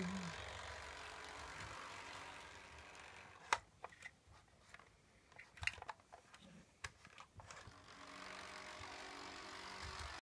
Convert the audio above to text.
Mm-hmm.